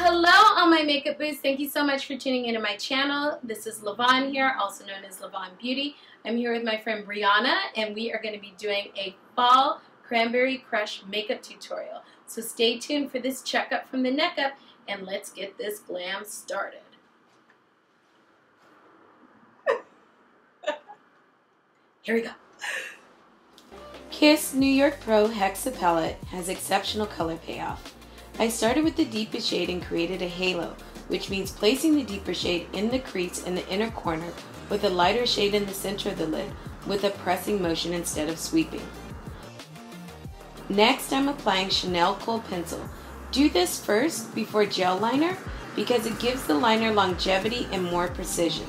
Hello all my makeup boosts. Thank you so much for tuning into my channel. This is Lavonne here, also known as Lavonne Beauty. I'm here with my friend Brianna and we are going to be doing a fall cranberry crush makeup tutorial. So stay tuned for this checkup from the neck up and let's get this glam started. Here we go. Kiss New York Pro Hexa Palette has exceptional color payoff. I started with the deepest shade and created a halo, which means placing the deeper shade in the crease in the inner corner with a lighter shade in the center of the lid with a pressing motion instead of sweeping. Next, I'm applying Chanel Kohl Pencil. Do this first before gel liner because it gives the liner longevity and more precision.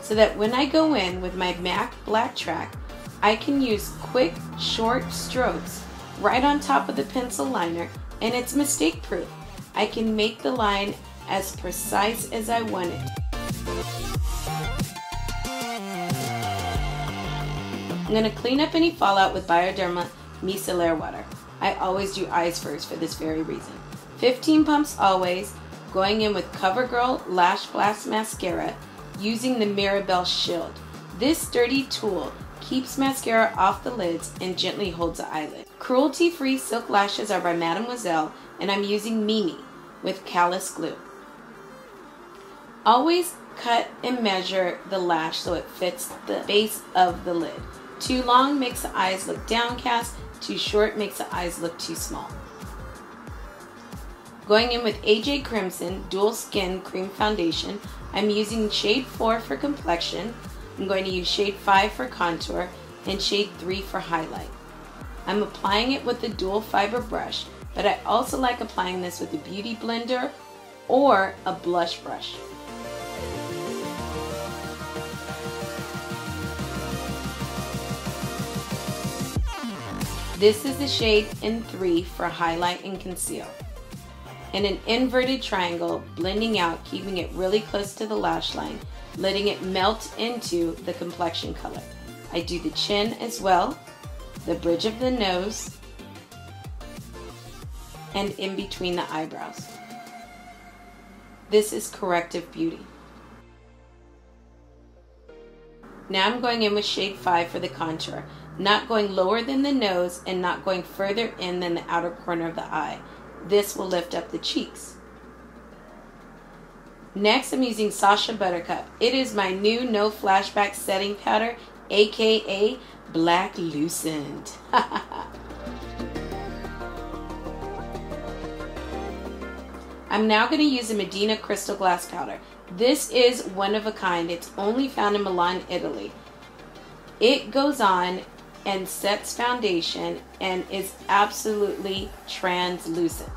So that when I go in with my MAC Blacktrack, I can use quick, short strokes right on top of the pencil liner and it's mistake proof. I can make the line as precise as I want it. I'm going to clean up any fallout with Bioderma Micellar Water. I always do eyes first for this very reason. 15 pumps always, going in with CoverGirl Lash Blast Mascara using the Myrabelle Shield. This sturdy tool keeps mascara off the lids and gently holds the eyelid. Cruelty-free silk lashes are by Mademoiselle and I'm using Mimi with Callas glue. Always cut and measure the lash so it fits the base of the lid. Too long makes the eyes look downcast, too short makes the eyes look too small. Going in with AJ Crimson Dual Skin Cream Foundation, I'm using shade 4 for complexion, I'm going to use shade 5 for contour and shade 3 for highlight. I'm applying it with a dual fiber brush, but I also like applying this with a beauty blender or a blush brush. This is the shade in 3 for highlight and conceal. In an inverted triangle, blending out, keeping it really close to the lash line, letting it melt into the complexion color. I do the chin as well, the bridge of the nose, and in between the eyebrows. This is Corrective Beauty. Now I'm going in with shade 5 for the contour, not going lower than the nose and not going further in than the outer corner of the eye. This will lift up the cheeks. Next, I'm using Sacha Buttercup. It is my new no flashback setting powder, aka Black Lucent. I'm now going to use a Madina Crystal Glass Powder. This is one of a kind. It's only found in Milan, Italy. It goes on and sets foundation and is absolutely translucent.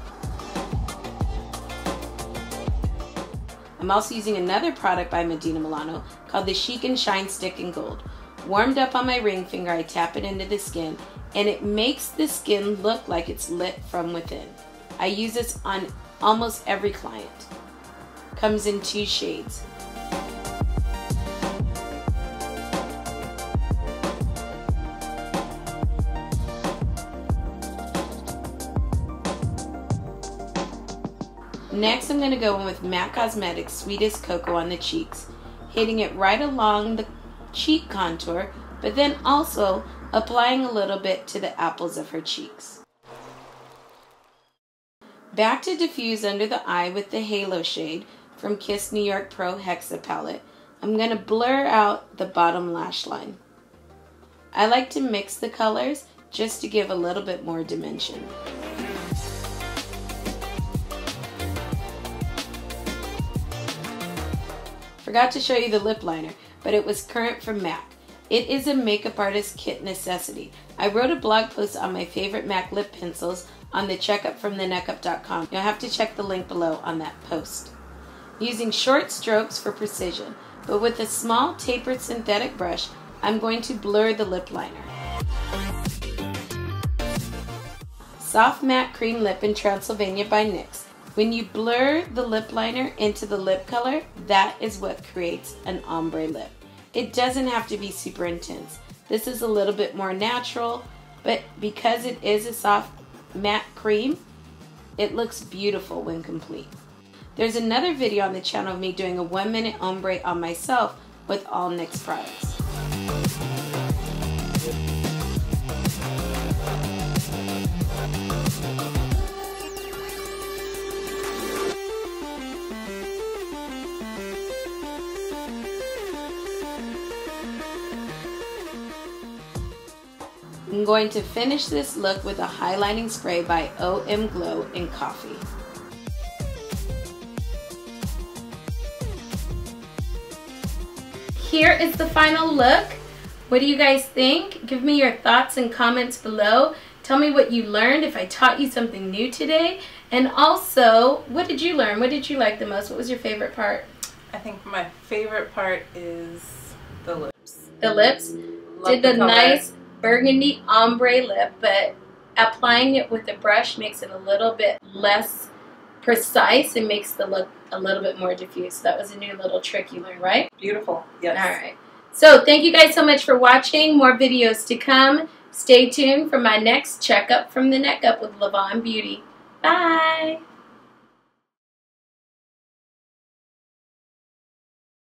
I'm also using another product by Madina Milano called the Chic and Shine Stick in Gold. Warmed up on my ring finger, I tap it into the skin and it makes the skin look like it's lit from within. I use this on almost every client. Comes in two shades. Next, I'm going to go in with MAC Cosmetics Sweetest Cocoa on the cheeks, hitting it right along the cheek contour, but then also applying a little bit to the apples of her cheeks. Back to diffuse under the eye with the Halo shade from Kiss New York Pro Hexa palette. I'm going to blur out the bottom lash line. I like to mix the colors just to give a little bit more dimension. Forgot to show you the lip liner, but it was Currant from MAC. It is a makeup artist kit necessity. I wrote a blog post on my favorite MAC lip pencils on the checkupfromtheneckup.com. You'll have to check the link below on that post. Using short strokes for precision, but with a small tapered synthetic brush, I'm going to blur the lip liner. Soft Matte Cream Lip in Transylvania by NYX. When you blur the lip liner into the lip color, that is what creates an ombre lip. It doesn't have to be super intense. This is a little bit more natural, but because it is a soft matte cream, it looks beautiful when complete. There's another video on the channel of me doing a one minute ombre on myself with all NYX products. I'm going to finish this look with a highlighting spray by OMGlo in Coffee. Here is the final look. What do you guys think? Give me your thoughts and comments below. Tell me what you learned, if I taught you something new today. And also, what did you learn? What did you like the most? What was your favorite part? I think my favorite part is the lips. The lips? Love did the, the nice burgundy ombre lip, but applying it with a brush makes it a little bit less precise and makes the look a little bit more diffuse. That was a new little trick you learned, right? Beautiful, yes. All right. So thank you guys so much for watching. More videos to come. Stay tuned for my next checkup from the neck up with Lavonne Beauty. Bye.